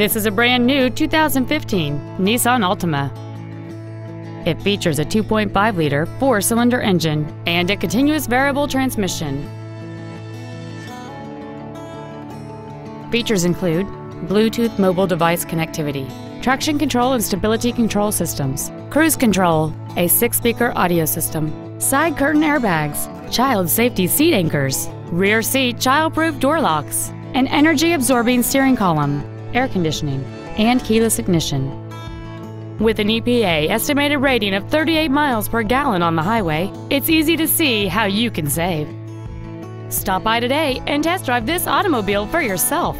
This is a brand new 2015 Nissan Altima. It features a 2.5 liter four cylinder engine and a continuous variable transmission. Features include Bluetooth mobile device connectivity, traction control and stability control systems, cruise control, a six speaker audio system, side curtain airbags, child safety seat anchors, rear seat child proof door locks, an energy absorbing steering column, air conditioning, and keyless ignition. With an EPA estimated rating of 38 miles per gallon on the highway, it's easy to see how you can save. Stop by today and test drive this automobile for yourself.